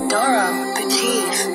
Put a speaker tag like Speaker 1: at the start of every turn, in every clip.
Speaker 1: Doro, the chief.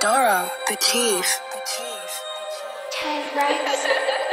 Speaker 1: Doro, the chief. The chief.
Speaker 2: Right.